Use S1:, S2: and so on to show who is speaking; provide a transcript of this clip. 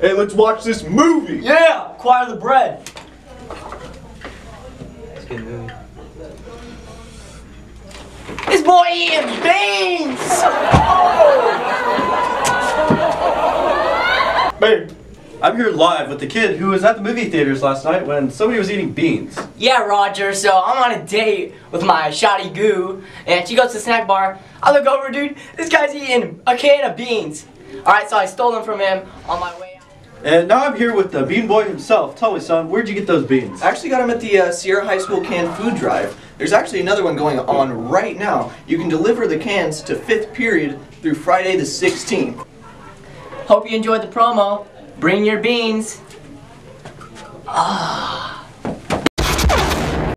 S1: Hey, let's watch this movie.
S2: Yeah, Choir the Bread. It's a good movie. This boy eating beans!
S1: Hey, I'm here live with the kid who was at the movie theaters last night when somebody was eating beans.
S2: Yeah, Roger, so I'm on a date with my shoddy goo, and she goes to the snack bar. I look over, dude, this guy's eating a can of beans. Alright, so I stole them from him on my way out.
S1: And now I'm here with the bean boy himself. Tell me, son, where'd you get those beans?
S3: I actually got them at the uh, Sierra High School Canned Food Drive. There's actually another one going on right now. You can deliver the cans to 5th period through Friday the 16th.
S2: Hope you enjoyed the promo. Bring your beans. Ah.